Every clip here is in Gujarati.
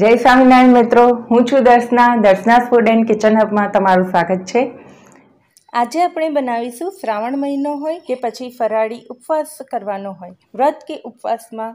જય સ્વામિનારાયણ મિત્રો, હું છું Darshana Darshana food and kitchen હબમાં તમારું સ્વાગત છે. આજે આપણે બનાવીશું શ્રાવણ મહિનો હોય કે પછી ફરાળી ઉપવાસ કરવાનો હોય. વ્રત કે ઉપવાસમાં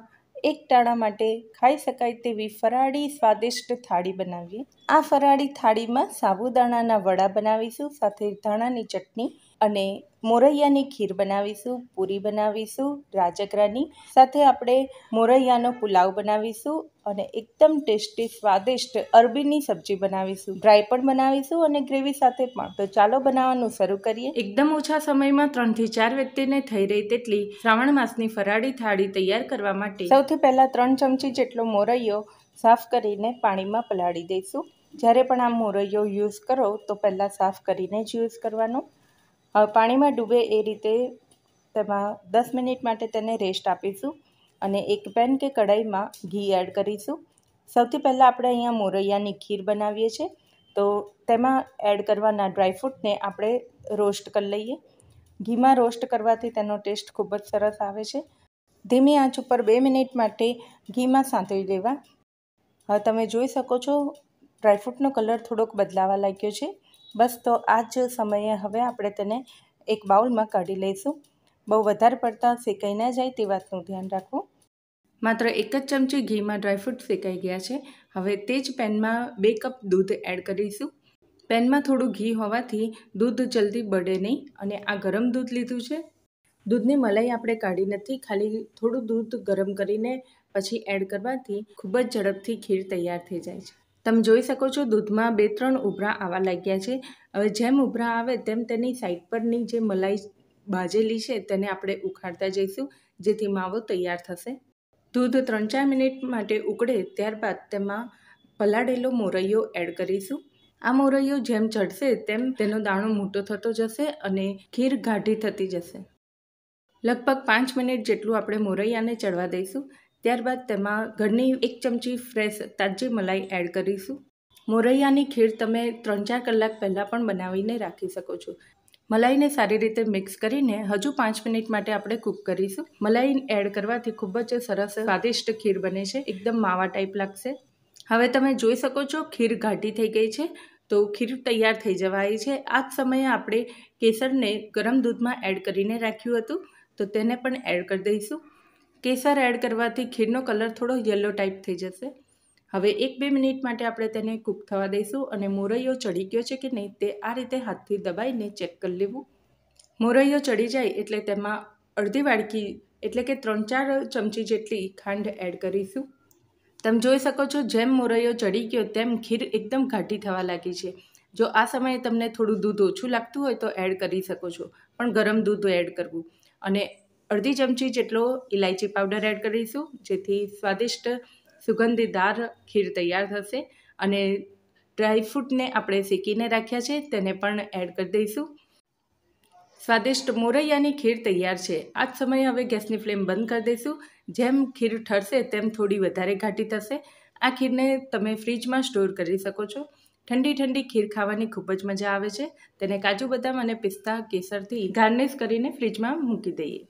એક ટાણા માટે ખાઈ શકાય તેવી ફરાળી સ્વાદિષ્ટ થાળી બનાવીએ. આ ફરાળી થાળીમાં સાબુદાણાના વડા બનાવીશું, સાથે ધાણાની ચટણી અને મોરૈયાની ખીર બનાવીશું પૂરી બનાવીશું રાજગરાની. સાથે આપણે મોરૈયાનો પુલાવ બનાવીશું અને એકદમ ટેસ્ટી સ્વાદિષ્ટ અરબીની સબ્જી બનાવીશું. ડ્રાય પણ બનાવીશું અને ગ્રેવી સાથે પણ. તો ચાલો બનાવવાનું શરૂ કરીએ. એકદમ ઓછા સમયમાં ત્રણથી ચાર વ્યક્તિને થઈ રહી તેટલી શ્રાવણ માસની ફરાળી થાળી તૈયાર કરવા માટે સૌથી પહેલાં ત્રણ ચમચી જેટલો મોરૈયો સાફ કરીને પાણીમાં પલાળી દઈશું. જ્યારે પણ આ મોરૈયો યુઝ કરો તો પહેલાં સાફ કરીને જ યુઝ કરવાનો. પાણીમાં ડૂબે એ રીતે તેમાં દસ મિનિટ માટે તેને રેસ્ટ આપીશું અને એક પેન કે કઢાઈમાં ઘી એડ કરીશું. સૌથી પહેલાં આપણે અહીંયા મોરૈયાની ખીર બનાવીએ છીએ. તો તેમાં એડ કરવાના ડ્રાયફ્રૂટને આપણે રોસ્ટ કરી લઈએ. ઘીમાં રોસ્ટ કરવાથી તેનો ટેસ્ટ ખૂબ જ સરસ આવે છે. ધીમી આંચ ઉપર બે મિનિટ માટે ઘીમાં સાંતળી દેવા હવે તમે જોઈ શકો છો ડ્રાયફ્રૂટનો કલર થોડોક બદલાવા લાગ્યો છે. બસ તો આ જ સમયે હવે આપણે તેને એક બાઉલમાં કાઢી લઈશું. બહુ વધારે પડતા શેકાઈ ના જાય તે વાતનું ધ્યાન રાખવું. માત્ર એક જ ચમચી ઘીમાં ડ્રાયફ્રૂટ શેકાઈ ગયા છે. હવે તે જ પેનમાં બે કપ દૂધ એડ કરીશું. પેનમાં થોડું ઘી હોવાથી દૂધ જલ્દી બળે નહીં અને આ ગરમ દૂધ લીધું છે. દૂધની મલાઈ આપણે કાઢી નથી, ખાલી થોડું દૂધ ગરમ કરીને પછી એડ કરવાથી ખૂબ જ ઝડપથી ખીર તૈયાર થઈ જાય છે. તમે જોઈ શકો છો, દૂધમાં બે ત્રણ ઉભરા આવવા લાગ્યા છે. હવે જેમ ઉભરા આવે તેમ તેની સાઈડ પરની જે મલાઈ બાજેલી છે તેને આપણે ઉખાડતા જઈશું, જેથી માવો તૈયાર થશે. દૂધ ત્રણ ચાર મિનિટ માટે ઉકળે, ત્યારબાદ તેમાં પલાળેલો મોરૈયો એડ કરીશું. આ મોરૈયો જેમ ચડશે તેમ તેનો દાણો મોટો થતો જશે અને ખીર ગાઢી થતી જશે. લગભગ પાંચ મિનિટ જેટલું આપણે મોરૈયાને ચડવા દઈશું. ત્યારબાદ તેમાં ઘરની એક ચમચી ફ્રેશ તાજી મલાઈ એડ કરીશું. મોરૈયાની ખીર તમે ત્રણ ચાર કલાક પહેલાં પણ બનાવીને રાખી શકો છો. મલાઈને સારી રીતે મિક્સ કરીને હજુ પાંચ મિનિટ માટે આપણે કૂક કરીશું. મલાઈ એડ કરવાથી ખૂબ જ સરસ સ્વાદિષ્ટ ખીર બને છે. એકદમ માવા ટાઈપ લાગશે. હવે તમે જોઈ શકો છો ખીર ઘાટી થઈ ગઈ છે, તો ખીર તૈયાર થઈ જવાય છે. આ જ સમયે આપણે કેસરને ગરમ દૂધમાં એડ કરીને રાખ્યું હતું, તો તેને પણ એડ કરી દઈશું. કેસર એડ કરવાથી ખીરનો કલર થોડો યલો ટાઈપ થઈ જશે. હવે એક બે મિનિટ માટે આપણે તેને કૂક થવા દઈશું અને મોરૈયો ચડી ગયો છે કે નહીં તે આ રીતે હાથથી દબાઈને ચેક કરી લેવું. મોરૈયો ચડી જાય એટલે તેમાં અડધી વાડકી એટલે કે ત્રણ ચાર ચમચી જેટલી ખાંડ એડ કરીશું. તમે જોઈ શકો છો જેમ મોરૈયો ચડી ગયો તેમ ખીર એકદમ ઘાટી થવા લાગી છે. જો આ સમયે તમને થોડું દૂધ ઓછું લાગતું હોય તો એડ કરી શકો છો, પણ ગરમ દૂધ એડ કરવું. અને અડધી ચમચી જેટલો ઇલાયચી પાવડર એડ કરીશું, જેથી સ્વાદિષ્ટ સુગંધીદાર ખીર તૈયાર થશે. અને ડ્રાયફ્રૂટને આપણે શેકીને રાખ્યા છે, તેને પણ એડ કરી દઈશું. સ્વાદિષ્ટ મોરૈયાની ખીર તૈયાર છે. આ જ સમયે હવે ગેસની ફ્લેમ બંધ કરી દઈશું. જેમ ખીર ઠરશે, તેમ થોડી વધારે ઘાટી થશે. આ ખીરને તમે ફ્રીજમાં સ્ટોર કરી શકો છો. ઠંડી ઠંડી ખીર ખાવાની ખૂબ જ મજા આવે છે. તેને કાજુ બદામ અને પિસ્તા કેસરથી ગાર્નિશ કરીને ફ્રીજમાં મૂકી દઈએ.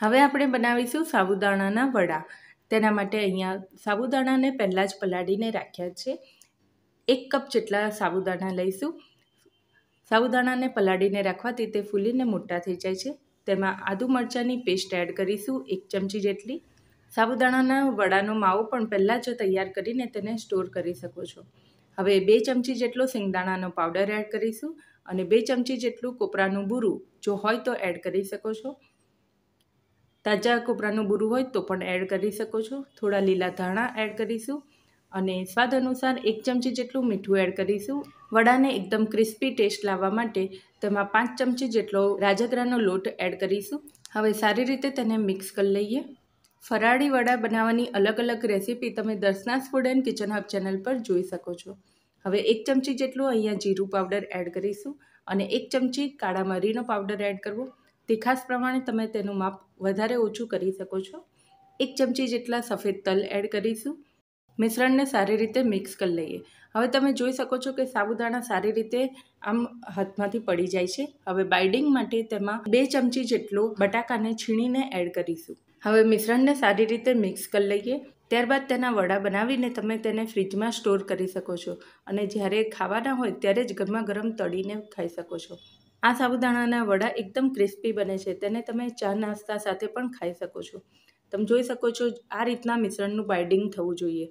હવે આપણે બનાવીશું સાબુદાણાના વડા. તેના માટે અહીંયા સાબુદાણાને પહેલાં જ પલાળીને રાખ્યા છે. એક કપ જેટલા સાબુદાણા લઈશું. સાબુદાણાને પલાળીને રાખવાથી તે ફૂલીને મોટા થઈ જાય છે. તેમાં આદુ મરચાંની પેસ્ટ એડ કરીશું, એક ચમચી જેટલી. સાબુદાણાના વડાનો માવો પણ પહેલાં જ તૈયાર કરીને તેને સ્ટોર કરી શકો છો. હવે બે ચમચી જેટલો સિંગદાણાનો પાવડર એડ કરીશું અને બે ચમચી જેટલું કોપરાનું બૂરું, જો હોય તો એડ કરી શકો છો. તાજા કોપરાનું બુરું હોય તો પણ એડ કરી શકો છો. થોડા લીલા ધાણા એડ કરીશું અને સ્વાદ અનુસાર એક ચમચી જેટલું મીઠું એડ કરીશું. વડાને એકદમ ક્રિસ્પી ટેસ્ટ લાવવા માટે તેમાં પાંચ ચમચી જેટલો રાજગરાનો લોટ એડ કરીશું. હવે સારી રીતે તેને મિક્સ કરી લઈએ. ફરાળી વડા બનાવવાની અલગ અલગ રેસીપી તમે Darshana's food and kitchen hub channel પર જોઈ શકો છો. હવે એક ચમચી જેટલું અહીંયા જીરું પાવડર એડ કરીશું અને એક ચમચી કાળા મરીનો પાવડર એડ કરવો. તીખાસ પ્રમાણે તમે તેનું માપ વધારે ઓછું કરી શકો છો. એક ચમચી જેટલા સફેદ તલ એડ કરીશું. મિશ્રણને સારી રીતે મિક્સ કરી લઈએ. હવે તમે જોઈ શકો છો કે સાબુદાણા સારી રીતે આમ હાથમાંથી પડી જાય છે. હવે બાઇડિંગ માટે તેમાં બે ચમચી જેટલો બટાકાને છીણીને એડ કરીશું. હવે મિશ્રણને સારી રીતે મિક્સ કરી લઈએ. ત્યારબાદ તેના વડા બનાવીને તમે તેને ફ્રીજમાં સ્ટોર કરી શકો છો અને જ્યારે ખાવાના હોય ત્યારે જ ગરમા ગરમ તળીને ખાઈ શકો છો. આ સાબુદાણાના વડા એકદમ ક્રિસ્પી બને છે. તેને તમે ચા નાસ્તા સાથે પણ ખાઈ શકો છો. તમે જોઈ શકો છો આ રીતના મિશ્રણનું બાઇડિંગ થવું જોઈએ.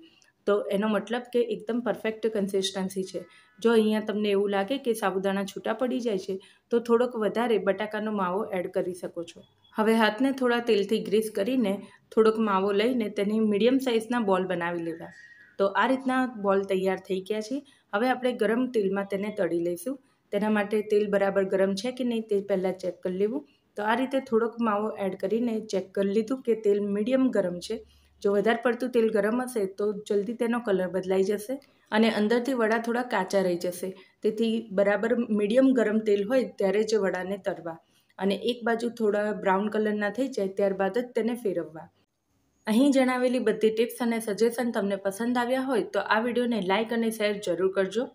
તો એનો મતલબ કે એકદમ પરફેક્ટ કન્સિસ્ટન્સી છે. જો અહીંયા તમને એવું લાગે કે સાબુદાણા છૂટા પડી જાય છે, તો થોડોક વધારે બટાકાનો માવો એડ કરી શકો છો. હવે હાથને થોડા તેલથી ગ્રીસ કરીને થોડોક માવો લઈને તેની મીડિયમ સાઇઝના બોલ બનાવી લેવા. તો આ રીતના બોલ તૈયાર થઈ ગયા છે. હવે આપણે ગરમ તેલમાં તેને તળી લઈશું. તેના માટે તેલ બરાબર ગરમ છે કે નહીં તે પહેલાં ચેક કરી લેવું. તો આ રીતે થોડોક માવો એડ કરીને ચેક કરી લીધું કે તેલ મીડિયમ ગરમ છે. જો વધારે પડતું તેલ ગરમ હશે તો જલ્દી તેનો કલર બદલાઈ જશે અને અંદરથી વડા થોડા કાચા રહી જશે. તેથી બરાબર મીડિયમ ગરમ તેલ હોય ત્યારે જ વડાને તળવા અને એક બાજુ થોડા બ્રાઉન કલરના થઈ જાય ત્યારબાદ જ તેને ફેરવવા. અહીં જણાવેલી બધી ટિપ્સ અને સજેશન તમને પસંદ આવ્યા હોય તો આ વિડીયોને લાઇક અને શેર જરૂર કરજો.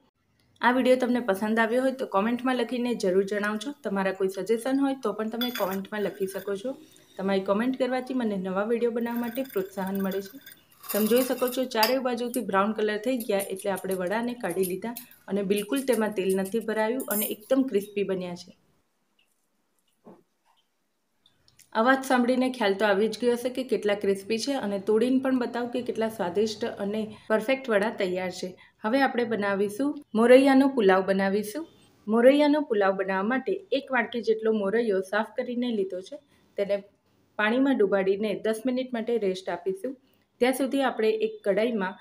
આ વીડિયો તમને પસંદ આવ્યો હોય તો કોમેન્ટમાં લખીને જરૂર જણાવજો. તમારા કોઈ સજેશન હોય તો પણ તમે કોમેન્ટમાં લખી શકો છો. તમારી કોમેન્ટ કરવાથી મને નવા વીડિયો બનાવવા માટે પ્રોત્સાહન મળે છે. તમે જોઈ શકો છો ચારેય બાજુથી બ્રાઉન કલર થઈ ગયા એટલે આપણે વડાને કાઢી લીધા અને બિલકુલ તેમાં તેલ નથી ભરાયું અને એકદમ ક્રિસ્પી બન્યા છે. અવાજ સાંભળીને ખ્યાલ તો આવી જ ગયો હશે કે કેટલા ક્રિસ્પી છે અને તોડીને પણ બતાવું કે કેટલા સ્વાદિષ્ટ અને પરફેક્ટ વડા તૈયાર છે. હવે આપણે બનાવીશું મોરૈયાનો પુલાવ બનાવીશું. મોરૈયાનો પુલાવ બનાવવા માટે એક વાટકી જેટલો મોરૈયો સાફ કરીને લીધો છે. તેને પાણીમાં ડુબાડીને દસ મિનિટ માટે રેસ્ટ આપીશું. ત્યાં સુધી આપણે એક કઢાઈમાં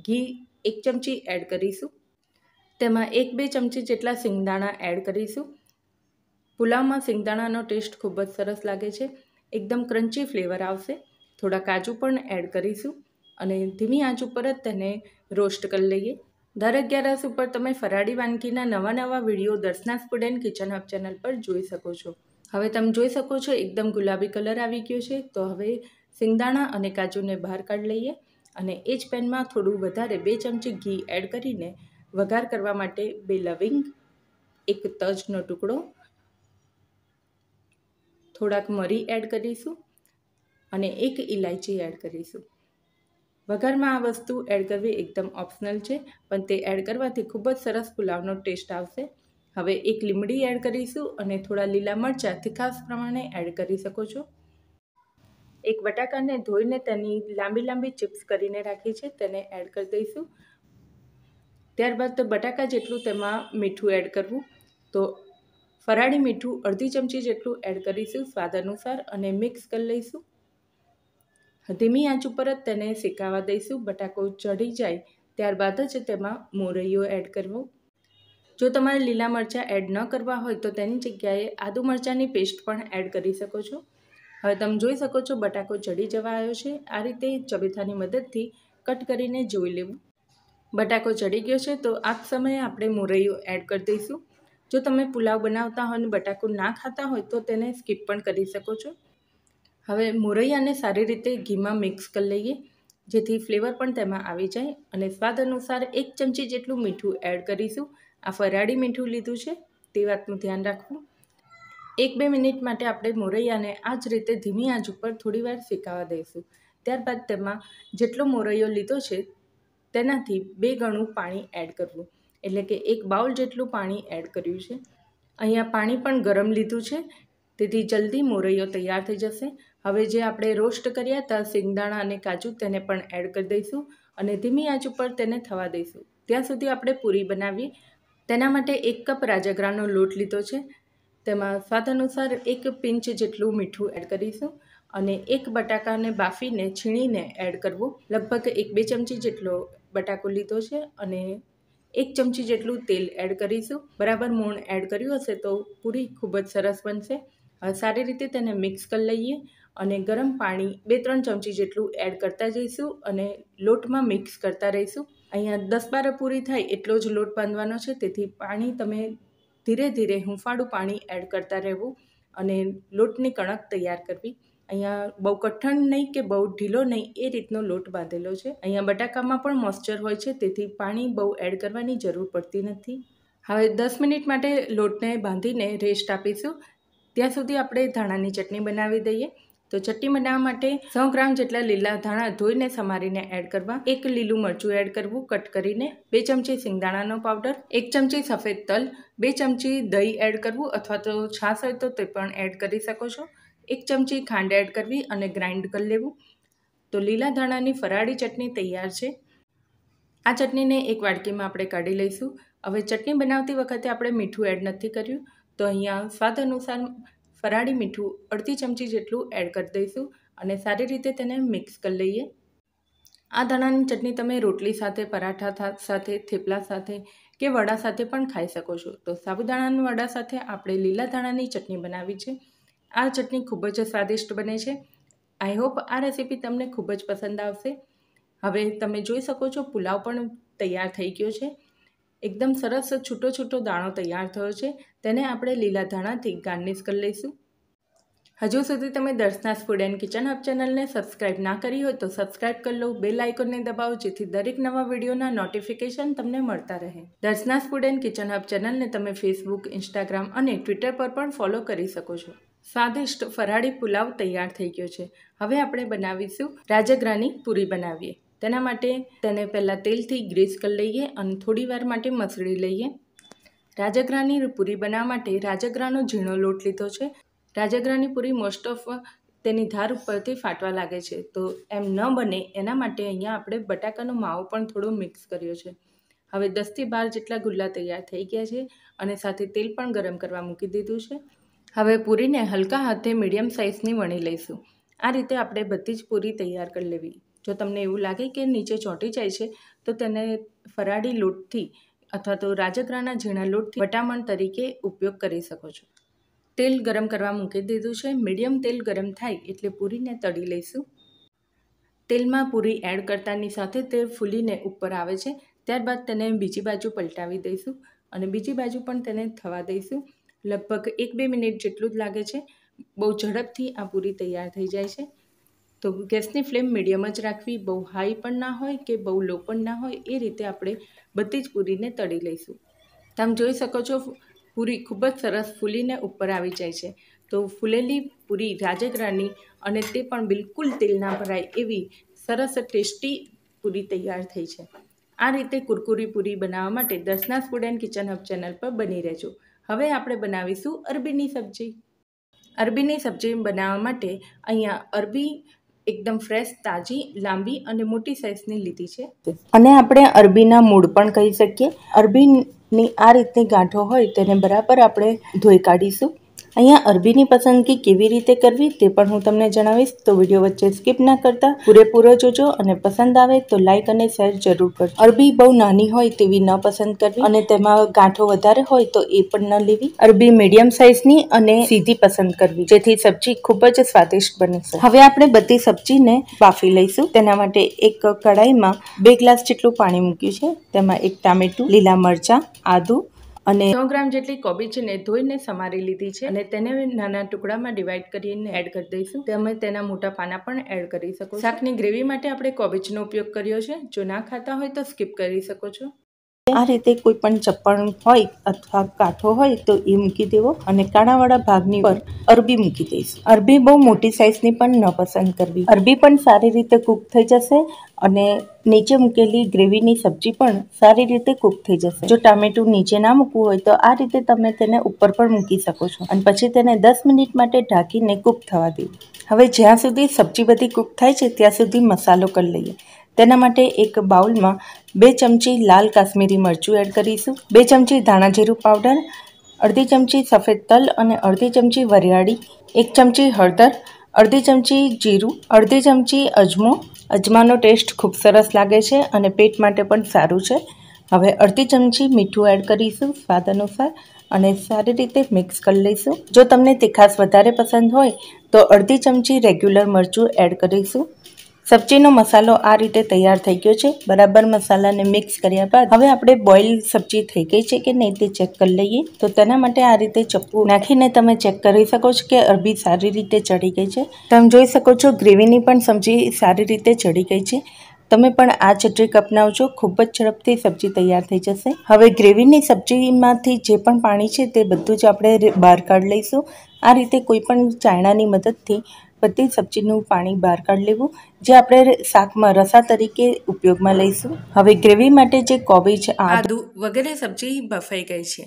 ઘી એક ચમચી એડ કરીશું. તેમાં એક બે ચમચી જેટલા સિંગદાણા એડ કરીશું. પુલાવમાં સિંગદાણાનો ટેસ્ટ ખૂબ જ સરસ લાગે છે. એકદમ ક્રન્ચી ફ્લેવર આવશે. થોડા કાજુ પણ એડ કરીશું અને ધીમી આંચ ઉપર જ તેને રોસ્ટ કરી લઈએ. દર અગિયારસ ઉપર તમે ફરાળી વાનગીના નવા નવા video Darshana food and kitchen hub channel પર જોઈ શકો છો. હવે તમે જોઈ શકો છો એકદમ ગુલાબી કલર આવી ગયો છે. તો હવે સિંગદાણા અને કાજુને બહાર કાઢી લઈએ અને એ જ પેનમાં થોડું વધારે બે ચમચી ઘી એડ કરીને વઘાર કરવા માટે બે લવિંગ, એક તજનો ટુકડો, થોડાક મરી એડ કરીશું અને એક ઇલાયચી એડ કરીશું. વઘારમાં આ વસ્તુ એડ કરવી એકદમ ઓપ્શનલ છે, પણ તે એડ કરવાથી ખૂબ જ સરસ પુલાવનો ટેસ્ટ આવશે. હવે એક લીમડી એડ કરીશું અને થોડા લીલા મરચાં તીખાસ પ્રમાણે એડ કરી શકો છો. એક બટાકાને ધોઈને તેની લાંબી લાંબી ચિપ્સ કરીને રાખી છે, તેને એડ કરી દઈશું. ત્યારબાદ બટાકા જેટલું તેમાં મીઠું એડ કરવું. તો ફરાળી મીઠું અડધી ચમચી જેટલું એડ કરીશું સ્વાદ અનુસાર અને મિક્સ કરી લઈશું. ધીમી આંચ ઉપર જ તેને શેકાવા દઈશું, બટાકો ચઢી જાય ત્યારબાદ જ તેમાં મોરૈયો એડ કરવો. જો તમારે લીલા મરચાં એડ ન કરવા હોય તો તેની જગ્યાએ આદુ મરચાંની પેસ્ટ પણ એડ કરી શકો છો. હવે તમે જોઈ શકો છો બટાકો ચડી જવા આવ્યો છે. આ રીતે ચબીથાની મદદથી કટ કરીને જોઈ લેવું. બટાકો ચડી ગયો છે તો આ સમયે આપણે મોરૈયું એડ કરી દઈશું. જો તમે પુલાવ બનાવતા હોય અને બટાકો ના ખાતા હોય તો તેને સ્કીપ પણ કરી શકો છો. હવે મોરૈયાને સારી રીતે ઘીમાં મિક્સ કરી લઈએ, જેથી ફ્લેવર પણ તેમાં આવી જાય અને સ્વાદ અનુસાર એક ચમચી જેટલું મીઠું એડ કરીશું. આ ફરાળી મીઠું લીધું છે, તે વાતનું ધ્યાન રાખવું. એક બે મિનિટ માટે આપણે મોરૈયાને આ જ રીતે ધીમી આંચ ઉપર થોડીવાર શેકાવા દઈશું. ત્યારબાદ તેમાં જેટલો મોરૈયો લીધો છે, તેનાથી બે ગણું પાણી એડ કરવું. એટલે કે એક બાઉલ જેટલું પાણી એડ કર્યું છે. અહીંયા પાણી પણ ગરમ લીધું છે, તેથી જલ્દી મોરૈયો તૈયાર થઈ જશે. હવે જે આપણે રોસ્ટ કર્યા હતા, સિંગદાણા અને કાજુ, તેને પણ એડ કરી દઈશું અને ધીમી આંચ ઉપર તેને થવા દઈશું. ત્યાં સુધી આપણે પૂરી બનાવી તેના માટે એક કપ રાજાગ્રાનો લોટ લીધો છે. તેમાં સ્વાદ અનુસાર એક પિંચ જેટલું મીઠું એડ કરીશું અને એક બટાકાને બાફીને, છીણીને એડ કરવું. લગભગ એક બે ચમચી જેટલો બટાકો લીધો છે અને એક ચમચી જેટલું તેલ એડ કરીશું. બરાબર મૂણ એડ કર્યું હશે તો પૂરી ખૂબ જ સરસ બનશે. સારી રીતે તેને મિક્સ કરી લઈએ અને ગરમ પાણી બે ત્રણ ચમચી જેટલું એડ કરતા જઈશું અને લોટમાં મિક્સ કરતા રહીશું. અહીંયા દસ બાર પૂરી થાય એટલો જ લોટ બાંધવાનો છે. તેથી પાણી તમે ધીરે ધીરે હુંફાળું પાણી એડ કરતા રહેવું અને લોટની કણક તૈયાર કરવી. અહીંયા બહુ કઠણ નહીં કે બહુ ઢીલો નહીં, એ રીતનો લોટ બાંધેલો છે. અહીંયા બટાકામાં પણ મોઇસ્ચર હોય છે, તેથી પાણી બહુ એડ કરવાની જરૂર પડતી નથી. હવે દસ મિનિટ માટે લોટને બાંધીને રેસ્ટ આપીશું. ત્યાં સુધી આપણે ધાણાની ચટણી બનાવી દઈએ. તો ચટણી બનાવવા માટે સો ગ્રામ જેટલા લીલા ધાણા ધોઈને સમારીને એડ કરવા, એક લીલું મરચું એડ કરવું કટ કરીને બે ચમચી સિંગદાણાનો પાવડર એક ચમચી સફેદ તલ, બે ચમચી દહીં એડ કરવું અથવા તો છાશ હોય તો તે પણ એડ કરી શકો છો. એક ચમચી ખાંડ એડ કરવી અને ગ્રાઇન્ડ કરી લેવું. તો લીલા ધાણાની ફરાળી ચટણી તૈયાર છે. આ ચટણીને એક વાડકીમાં આપણે કાઢી લઈશું. હવે ચટણી બનાવતી વખતે આપણે મીઠું એડ નથી કર્યું. તો અહીંયા સ્વાદ અનુસાર ફરાળી મીઠું અડધી ચમચી જેટલું એડ કરી દઈશું અને સારી રીતે તેને મિક્સ કરી લઈએ. આ ધાણાની ચટણી તમે રોટલી સાથે, પરાઠા સાથે, થેપલા સાથે કે વડા સાથે પણ ખાઈ શકો છો. તો સાબુદાણાના વડા સાથે આપણે લીલા ધાણાની ચટણી બનાવી છે. આ ચટણી ખૂબ જ સ્વાદિષ્ટ બને છે. આઈ હોપ આ રેસીપી તમને ખૂબ જ પસંદ આવશે. હવે તમે જોઈ શકો છો પુલાવ પણ તૈયાર થઈ ગયો છે. એકદમ સરસ છૂટો છૂટો દાણો તૈયાર થયો છે. તેને આપણે લીલા ધાણાથી ગાર્નિશ કરી લઈશું. હજુ સુધી તમે Darshana's food and kitchen hub ચેનલને સબસ્ક્રાઇબ ના કરી હોય તો સબસ્ક્રાઇબ કરી લો. બે આઇકોનને દબાવો, જેથી દરેક નવા વિડીયોના નોટિફિકેશન તમને મળતા રહે. Darshana's food and kitchen hub ચેનલને તમે ફેસબુક, ઇન્સ્ટાગ્રામ અને ટ્વિટર પર પણ ફોલો કરી શકો છો. સ્વાદિષ્ટ ફરાળી પુલાવ તૈયાર થઈ ગયો છે. હવે આપણે બનાવીશું રાજગરાની પૂરી બનાવીએ. તેના માટે તેને પહેલાં તેલથી ગ્રીસ કરી લઈએ અને થોડી વાર માટે મસળી લઈએ. રાજગરાની પૂરી બનાવવા માટે રાજગરાનો ઝીણો લોટ લીધો છે. રાજગરાની પૂરી મોસ્ટ ઓફ તેની ધાર ઉપરથી ફાટવા લાગે છે. તો એમ ન બને એના માટે અહીંયા આપણે બટાકાનો માવો પણ થોડો મિક્સ કર્યો છે. હવે દસથી બાર જેટલા ગુલ્લા તૈયાર થઈ ગયા છે અને સાથે તેલ પણ ગરમ કરવા મૂકી દીધું છે. હવે પૂરીને હલકા હાથે મીડિયમ સાઇઝની વણી લઈશું. આ રીતે આપણે બધી જ પૂરી તૈયાર કરી લેવી. જો તમને એવું લાગે કે નીચે ચોંટી જાય છે, તો તેને ફરાળી લોટથી અથવા તો રાજગરાના ઝીણા લોટથી વટામણ તરીકે ઉપયોગ કરી શકો છો. તેલ ગરમ કરવા મૂકી દીધું છે. મીડિયમ તેલ ગરમ થાય એટલે પૂરીને તળી લઈશું. તેલમાં પૂરી એડ કરતાની સાથે તે ફૂલીને ઉપર આવે છે. ત્યારબાદ તેને બીજી બાજુ પલટાવી દઈશું અને બીજી બાજુ પણ તેને થવા દઈશું. લગભગ એક બે મિનિટ જેટલું જ લાગે છે. બહુ ઝડપથી આ પૂરી તૈયાર થઈ જાય છે. તો ગેસની ફ્લેમ મીડિયમ જ રાખવી, બહુ હાઈ પણ ના હોય કે બહુ લો પણ ના હોય, એ રીતે આપણે બધી જ પૂરીને તળી લઈશું. તમે જોઈ શકો છો, પૂરી ખૂબ જ સરસ ફૂલીને ઉપર આવી જાય છે. તો ફૂલેલી પૂરી રાજગરાની અને તે પણ બિલકુલ તેલ ના ભરાય એવી સરસ ટેસ્ટી પૂરી તૈયાર થઈ છે. આ રીતે કુરકુરી પૂરી બનાવવા માટે Darshana food and kitchen hub channel પર બની રહેજો. હવે આપણે બનાવીશું અરબીની સબ્જી. અરબીની સબ્જી બનાવવા માટે અહીંયા અરબી એકદમ ફ્રેશ તાજી, લાંબી અને મોટી સાઇઝની લીધી છે. અને આપણે અરબીના મૂળ પણ કહી શકીએ. અરબીની આ રીતની ગાંઠો હોય તેને બરાબર આપણે ધોઈ કાઢીશું. અહીંયા અરબીની પસંદગી કેવી રીતે કરવી તે પણ હું તમને જણાવીશ. તો વીડિયો વચ્ચે સ્કીપ ના કરતા, પૂરેપૂરો જોજો અને પસંદ આવે તો લાઇક અને શેર જરૂર કરજો. અરબી બહુ નાની હોય તેવી ન પસંદ કરવી અને તેમાં ગાંઠો વધારે હોય તો એ પણ ન લેવી. અરબી મીડિયમ સાઇઝની અને સીધી પસંદ કરવી, જેથી સબ્જી ખૂબ જ સ્વાદિષ્ટ બને છે હવે આપણે બધી સબ્જીને બાફી લઈશું. તેના માટે એક કડાઈમાં બે ગ્લાસ જેટલું પાણી મૂક્યું છે. તેમાં એક ટામેટું, લીલા મરચાં, આદુ અને સો ગ્રામ જેટલી કોબીજને ધોઈને સમારી લીધી છે અને તેને નાના ટુકડામાં ડિવાઈડ કરીને એડ કરી દઈશું. તમે તેના મોટા પાના પણ એડ કરી શકો શાકની ગ્રેવી માટે આપણે કોબીજનો ઉપયોગ કર્યો છે. જો ના ખાતા હોય તો સ્કીપ કરી શકો છો. આ રીતે કોઈ પણ ચપ્પણ હોય અથવા કાંઠો હોય તો એ મૂકી દેવો અને કાણાવાળા ભાગની પર અરબી મૂકી દઈશ. અરબી બહુ મોટી સાઇઝની પણ ન પસંદ કરવી. અરબી પણ સારી રીતે કૂક થઈ જશે અને નીચે મૂકેલી ગ્રેવીની સબ્જી પણ સારી રીતે કૂક થઈ જશે. જો ટામેટું નીચે ના મૂકવું હોય તો આ રીતે તમે તેને ઉપર પણ મૂકી શકો છો અને પછી તેને દસ મિનિટ માટે ઢાંકીને કૂક થવા દેવું. હવે જ્યાં સુધી સબ્જી બધી કૂક થાય છે, ત્યાં સુધી મસાલો કરી લઈએ. તેના માટે એક બાઉલમાં બે ચમચી લાલ કાશ્મીરી મરચું એડ કરીશું. બે ચમચી ધાણા જીરું પાવડર, અડધી ચમચી સફેદ તલ અને અડધી ચમચી વરિયાળી, એક ચમચી હળદર, અડધી ચમચી જીરું, અડધી ચમચી અજમો. અજમાનો ટેસ્ટ ખૂબ સરસ લાગે છે અને પેટ માટે પણ સારું છે. હવે અડધી ચમચી મીઠું એડ કરીશું સ્વાદ અનુસાર અને સારી રીતે મિક્સ કરી લઈશું. જો તમને તીખાસ વધારે પસંદ હોય તો અડધી ચમચી રેગ્યુલર મરચું એડ કરીશું. સબ્જીનો મસાલો આ રીતે તૈયાર થઈ ગયો છે. બરાબર મસાલાને મિક્સ કર્યા બાદ હવે આપણે બોઇલ સબ્જી થઈ ગઈ છે કે નહીં તે ચેક કરી લઈએ. તો તેના માટે આ રીતે ચપ્પુ નાખીને તમે ચેક કરી શકો છો કે અરબી સારી રીતે ચડી ગઈ છે. તમે જોઈ શકો છો ગ્રેવીની પણ સબ્જી સારી રીતે ચડી ગઈ છે. તમે પણ આ ચટરીક અપનાવજો. ખૂબ જ ઝડપથી સબ્જી તૈયાર થઈ જશે. હવે ગ્રેવીની સબ્જીમાંથી જે પણ પાણી છે તે બધું જ આપણે બહાર કાઢી લઈશું. આ રીતે કોઈ પણ ચાયણાની મદદથી બધી સબ્જીનું પાણી બહાર કાઢી લેવું જે આપણે શાકમાં રસા તરીકે ઉપયોગમાં લઈશું. હવે ગ્રેવી માટે જે કોબીજ આદુ વગેરે સબ્જી બફાઈ ગઈ છે.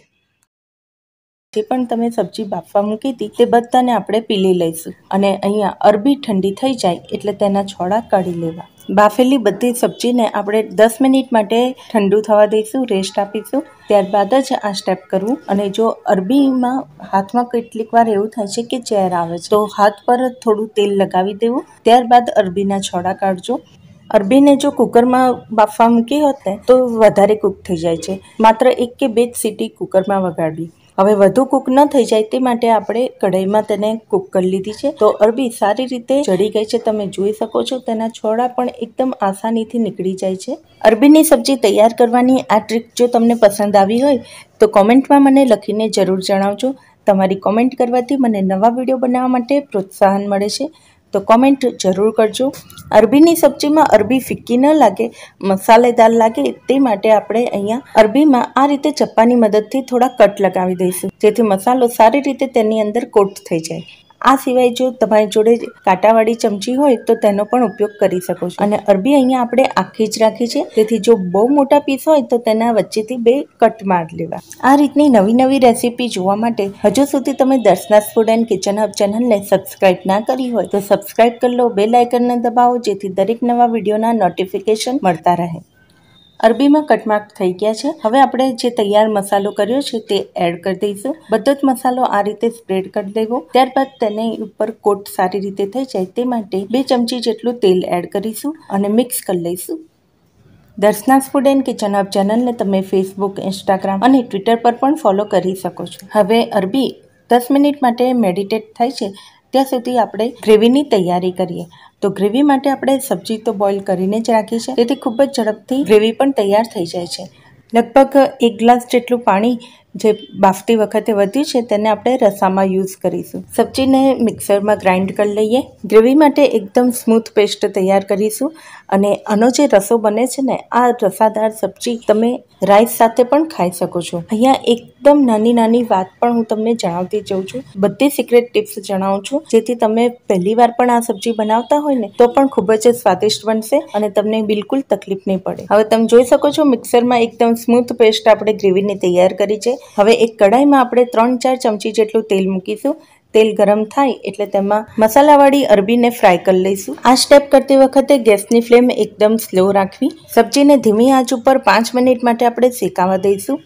જે પણ તમે સબ્જી બાફવા મૂકી હતી તે બધાને આપણે પીલી લઈશું. અને અહીંયા અરબી ઠંડી થઈ જાય એટલે તેના છોડા કાઢી લેવા. બાફેલી બધી સબ્જીને આપણે દસ મિનિટ માટે ઠંડુ થવા દઈશું રેસ્ટ આપીશું. ત્યારબાદ જ આ સ્ટેપ કરવું. અને જો અરબીમાં હાથમાં કેટલીક વાર એવું થાય છે કે ચેર આવે છે, તો હાથ પર થોડું તેલ લગાવી દેવું. ત્યારબાદ અરબીના છોડા કાઢજો. અરબીને જો કુકરમાં બાફવા મૂકી હોત ને, તો વધારે કૂક થઈ જાય છે. માત્ર એક કે બે સીટી કુકરમાં વગાડવી. હવે વધુ કૂક ન થઈ જાય તે માટે આપણે કઢાઈમાં તેને કૂક કરી લીધી છે. તો અરબી સારી રીતે ચડી ગઈ છે, તમે જોઈ શકો છો, તેના છોડા પણ એકદમ આસાનીથી નીકળી જાય છે. અરબીની સબ્જી તૈયાર કરવાની આ ટ્રીક જો તમને પસંદ આવી હોય, તો કોમેન્ટમાં મને લખીને જરૂર જણાવજો. તમારી કોમેન્ટ કરવાથી મને નવા વીડિયો બનાવવા માટે પ્રોત્સાહન મળે છે. તો કોમેન્ટ જરૂર કરજો. અરબીની સબ્જીમાં અરબી ફિક્કી ન લાગે, મસાલેદાર લાગે, તે માટે આપણે અહીંયા અરબીમાં આ રીતે ચપ્પાની મદદથી થોડા કટ લગાવી દઈશું. જેથી મસાલો સારી રીતે તેની અંદર કોટ થઈ જાય. આ સિવાય જો તમારી જોડે કાંટાવાળી ચમચી હોય તો તેનો પણ ઉપયોગ કરી શકો છો. અને અરબી અહીંયા આપણે આખી જ રાખી છે. તેથી જો બહુ મોટા પીસ હોય તો તેના વચ્ચેથી બે કટ માર લેવા. આ રીતની નવી નવી રેસીપી જોવા માટે હજુ સુધી તમે Darshana's food and kitchen hub ચેનલને સબસ્ક્રાઇબ ના કરી હોય તો સબસ્ક્રાઇબ કરી લો. બે લાઇકનને દબાવો જેથી દરેક નવા વિડીયોના નોટિફિકેશન મળતા રહે. અરબીમાં કટમાર્ક થઈ ગયા છે. હવે આપણે જે તૈયાર મસાલો કર્યો છે તે એડ કરી દઈશું. બધો જ મસાલો આ રીતે સ્પ્રેડ કરી દેવો. ત્યારબાદ તેને ઉપર કોટ સારી રીતે થઈ જાય તે માટે બે ચમચી જેટલું તેલ એડ કરીશું અને મિક્સ કરી લઈશું. Darshana's food and kitchen hub ચેનલને તમે ફેસબુક, ઇન્સ્ટાગ્રામ અને ટ્વિટર પર પણ ફોલો કરી શકો છો. હવે અરબી દસ મિનિટ માટે મેડિટેટ થાય છે. ત્યાં સુધી આપણે ગ્રેવીની તૈયારી કરીએ. તો ગ્રેવી માટે આપણે સબ્જી તો બોઇલ કરીને જ રાખી છે. તેથી ખૂબ જ ઝડપથી ગ્રેવી પણ તૈયાર થઈ જાય છે. લગભગ એક ગ્લાસ જેટલું પાણી જે બાફતી વખતે વધ્યું છે તેને આપણે રસામાં યુઝ કરીશું. સબ્જીને મિક્સરમાં ગ્રાઇન્ડ કરી લઈએ. ગ્રેવી માટે એકદમ સ્મૂથ પેસ્ટ તૈયાર કરીશું અને આનો જે રસો બને છે ને, આ રસાદાર સબ્જી તમે રાઈસ સાથે પણ ખાઈ શકો છો. અહીંયા એકદમ નાની નાની વાત પણ હું તમને જણાવતી જઉં છું. બધી સિક્રેટ ટિપ્સ જણાવું છું. જેથી તમે પહેલી વાર પણ આ સબ્જી બનાવતા હોય ને, તો પણ ખૂબ જ સ્વાદિષ્ટ બનશે અને તમને બિલકુલ તકલીફ નહીં પડે. હવે તમે જોઈ શકો છો, મિક્સરમાં એકદમ સ્મૂથ પેસ્ટ આપણે ગ્રેવીની તૈયાર કરી છે. હવે એક કઢાઈમાં આપણે ત્રણ ચાર ચમચી જેટલું તેલ મૂકીશું. તેલ ગરમ થાય એટલે તેમાં મસાલાવાળી અરબીને ફ્રાય કરી લઈશું. આ સ્ટેપ કરતી વખતે ગેસની ફ્લેમ એકદમ સ્લો રાખવી. સબ્જીને ધીમી આંચ ઉપર પાંચ મિનિટ માટે આપણે શેકાવા દઈશું.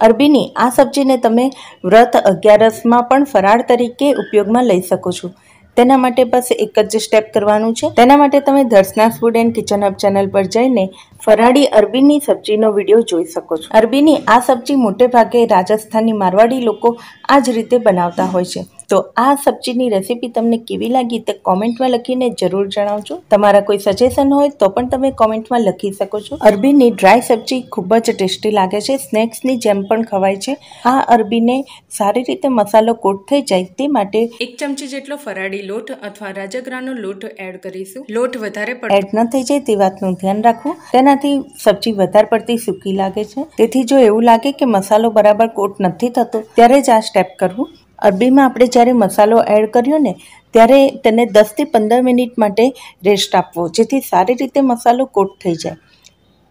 અરબીની આ સબ્જીને તમે વ્રત અગિયારસમાં પણ ફરાળ તરીકે ઉપયોગમાં લઈ શકો છો. તેના માટે બસ એક જ સ્ટેપ કરવાનું છે. તેના માટે તમે Darshana food and kitchen hub channel પર જઈને ફરાળી અરબીની સબ્જીનો વીડિયો જોઈ શકો છો. અરબીની આ સબ્જી મોટે ભાગે રાજસ્થાની મારવાડી લોકો આ જ રીતે બનાવતા હોય છે. તો આ સબ્જીની રેસીપી તમને કેવી લાગી તે કોમેન્ટમાં લખીને જરૂર જણાવજો. તમારા કોઈ સજેશન હોય તો પણ તમે કોમેન્ટમાં લખી શકો છો. અરબીની ડ્રાય સબ્જી ખૂબ જ ટેસ્ટી લાગે છે. સ્નેક્સની જેમ પણ ખવાય છે. આ અરબીને સારી રીતે મસાલો કોટ થઈ જાય તે માટે એક ચમચી જેટલો ફરાળી લોટ અથવા રાજગરાનો લોટ એડ કરીશું. લોટ વધારે એડ ન થઈ જાય તે વાતનું ધ્યાન રાખવું. તેનાથી સબ્જી વધારે પડતી સૂકી લાગે છે. તેથી જો એવું લાગે કે મસાલો બરાબર કોટ નથી થતો ત્યારે જ આ સ્ટેપ કરવું. અરબીમાં આપણે જ્યારે મસાલો એડ કર્યો ને, ત્યારે તેને દસથી પંદર મિનિટ માટે રેસ્ટ આપવો, જેથી સારી રીતે મસાલો કોટ થઈ જાય.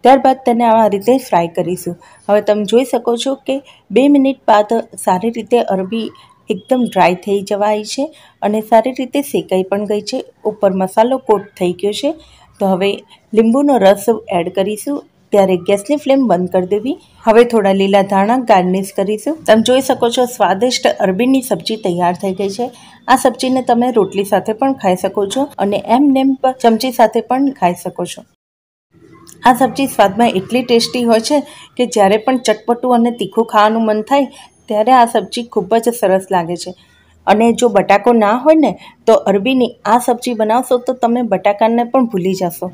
ત્યારબાદ તેને આ રીતે ફ્રાય કરીશું. હવે તમે જોઈ શકો છો કે બે મિનિટ બાદ સારી રીતે અરબી એકદમ ડ્રાય થઈ જવાય છે અને સારી રીતે શેકાઈ પણ ગઈ છે. ઉપર મસાલો કોટ થઈ ગયો છે. તો હવે લીંબુનો રસ એડ કરીશું. ત્યારે ગેસની ફ્લેમ બંધ કરી દેવી. હવે થોડા લીલા ધાણા ગાર્નિશ કરીશું. તમે જોઈ શકો છો, સ્વાદિષ્ટ અરબીની સબ્જી તૈયાર થઈ ગઈ છે. આ સબ્જીને તમે રોટલી સાથે પણ ખાઈ શકો છો અને એમ નેમ ચમચી સાથે પણ ખાઈ શકો છો. આ સબ્જી સ્વાદમાં એટલી ટેસ્ટી હોય છે કે જ્યારે પણ ચટપટું અને તીખું ખાવાનું મન થાય, ત્યારે આ સબ્જી ખૂબ જ સરસ લાગે છે. અને જો બટાકો ના હોય ને, તો અરબીની આ સબ્જી બનાવશો તો તમે બટાકાને પણ ભૂલી જશો.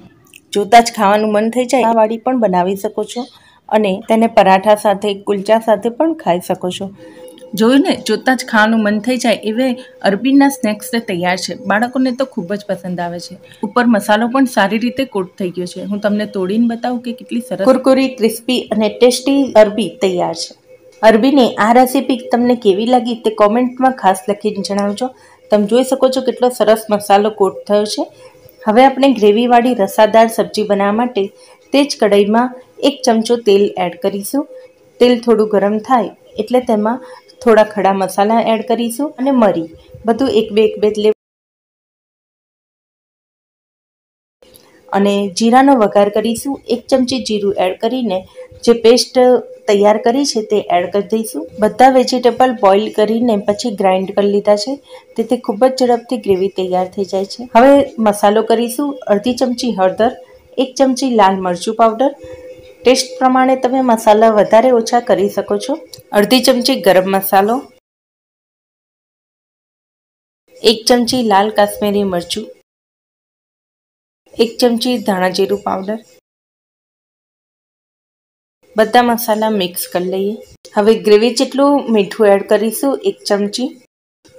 જોતાં જ ખાવાનું મન થઈ જાય, આ વાળી પણ બનાવી શકો છો અને તેને પરાઠા સાથે, કુલચા સાથે પણ ખાઈ શકો છો. જોયું ને જોતાં જ ખાવાનું મન થઈ જાય એવે અરબીના સ્નેક્સ તૈયાર છે. બાળકોને તો ખૂબ જ પસંદ આવે છે. ઉપર મસાલો પણ સારી રીતે કોટ થઈ ગયો છે. હું તમને તોડીને બતાવું કે કેટલી સરસ કુરકુરી, ક્રિસ્પી અને ટેસ્ટી અરબી તૈયાર છે. અરબીની આ રેસીપી તમને કેવી લાગી તે કોમેન્ટમાં ખાસ લખીને જણાવજો. તમે જોઈ શકો છો કેટલો સરસ મસાલો કોટ થયો છે. હવે આપણે ગ્રેવીવાળી રસાદાર સબ્જી બનાવવા માટે તે જ કઢાઈમાં એક ચમચો તેલ એડ કરીશું. તેલ થોડું ગરમ થાય એટલે તેમાં થોડા ખડા મસાલા એડ કરીશું અને મરી. બધું એક બે એક બે અને જીરાનો વઘાર કરીશું. એક ચમચી જીરું એડ કરીને જે પેસ્ટ તૈયાર કરી છે તે એડ કરી દઈશું. બધા વેજીટેબલ બોઇલ કરીને પછી ગ્રાઇન્ડ કરી લીધા છે. તેથી ખૂબ જ ઝડપથી ગ્રેવી તૈયાર થઈ જાય છે. હવે મસાલો કરીશું. અડધી ચમચી હળદર, એક ચમચી લાલ મરચું પાવડર ટેસ્ટ પ્રમાણે તમે મસાલા વધારે ઓછા કરી શકો છો. અડધી ચમચી ગરમ મસાલો. એક ચમચી લાલ કાશ્મીરી મરચું. એક ચમચી ધાણા જીરું પાવડર બધા મસાલા મિક્સ કરી લઈએ. હવે ગ્રેવી જેટલું મીઠું એડ કરીશું, એક ચમચી.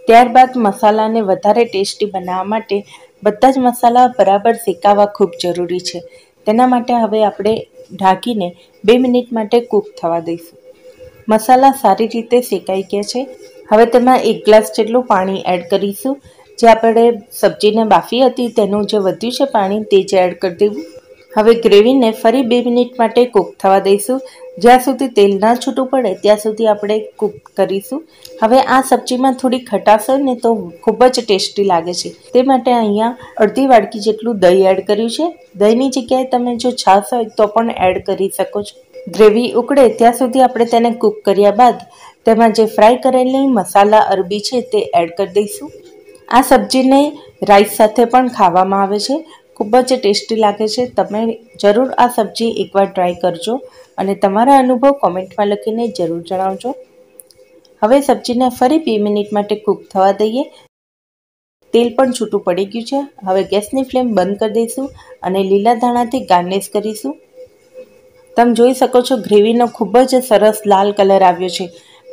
ત્યારબાદ મસાલાને વધારે ટેસ્ટી બનાવવા માટે બધા જ મસાલા બરાબર શેકાવા ખૂબ જરૂરી છે. તેના માટે હવે આપણે ઢાંકીને બે મિનિટ માટે કૂક થવા દઈશું. મસાલા સારી રીતે શેકાઈ ગયા છે. હવે તેમાં એક ગ્લાસ જેટલું પાણી એડ કરીશું. જે આપણે સબ્જીને બાફી હતી, તેનું જે વધ્યું છે પાણી, તે જ એડ કરી દેવું. હવે ગ્રેવીને ફરી બે મિનિટ માટે કૂક થવા દઈશું. જ્યાં સુધી તેલ ના છૂટું પડે, ત્યાં સુધી આપણે કૂક કરીશું. હવે આ સબ્જીમાં થોડી ખટાશ હોય ને તો ખૂબ જ ટેસ્ટી લાગે છે. તે માટે અહીંયા અડધી વાડકી જેટલું દહીં એડ કર્યું છે. દહીંની જગ્યાએ તમે જો છાશ હોય તો પણ એડ કરી શકો છો. ગ્રેવી ઉકળે ત્યાં સુધી આપણે તેને કૂક કર્યા બાદ, તેમાં જે ફ્રાય કરેલી મસાલા અરબી છે તે એડ કરી દઈશું. આ સબ્જીને રાઈસ સાથે પણ ખાવામાં આવે છે. ખૂબ જ ટેસ્ટી લાગે છે. તમે જરૂર આ સબ્જી એકવાર ટ્રાય કરજો અને તમારા અનુભવ કોમેન્ટમાં લખીને જરૂર જણાવજો. હવે સબ્જીને ફરી બે મિનિટ માટે કૂક થવા દઈએ. તેલ પણ છૂટું પડી ગયું છે. હવે ગેસની ફ્લેમ બંધ કરી દઈશું અને લીલા ધાણાથી ગાર્નિશ કરીશું. તમે જોઈ શકો છો ગ્રેવીનો ખૂબ જ સરસ લાલ કલર આવ્યો છે.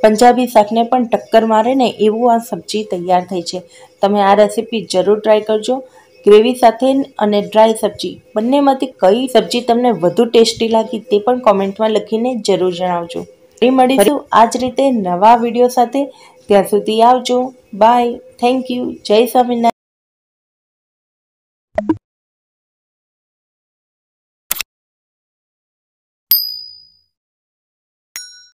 પંજાબી શાકને પણ ટક્કર મારે ને એવું આ સબ્જી તૈયાર થઈ છે. તમે આ રેસીપી જરૂર ટ્રાય કરજો. ગ્રેવી સાથે અને ડ્રાય સબ્જી, બંનેમાંથી કઈ સબ્જી તમને વધુ ટેસ્ટી લાગી તે પણ કોમેન્ટમાં લખીને જરૂર જણાવજો. ફરી મળીશું આ જ રીતે નવા વીડિયો સાથે. ત્યાં સુધી આવજો. બાય. Thank you. જય સ્વામિનારાયણ.